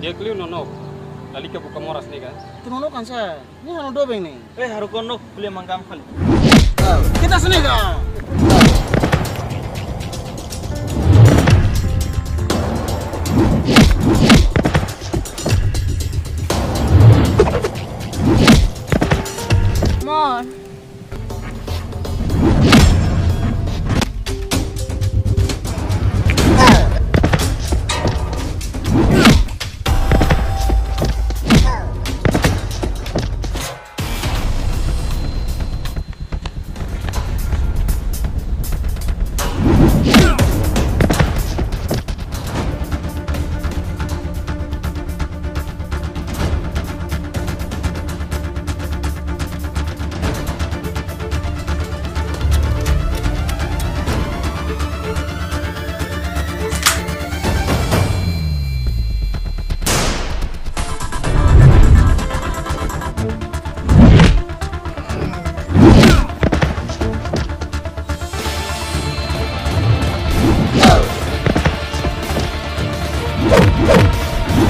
dia keliru nonok. Lali ke buka moras nih kan. Tu kan saya ini eh, harus dobeng nih eh haru konok beli mangkam kali kita sini kan Come.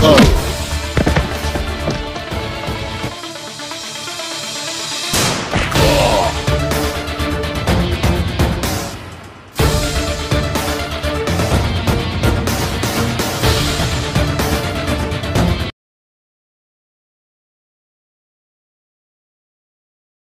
Oh.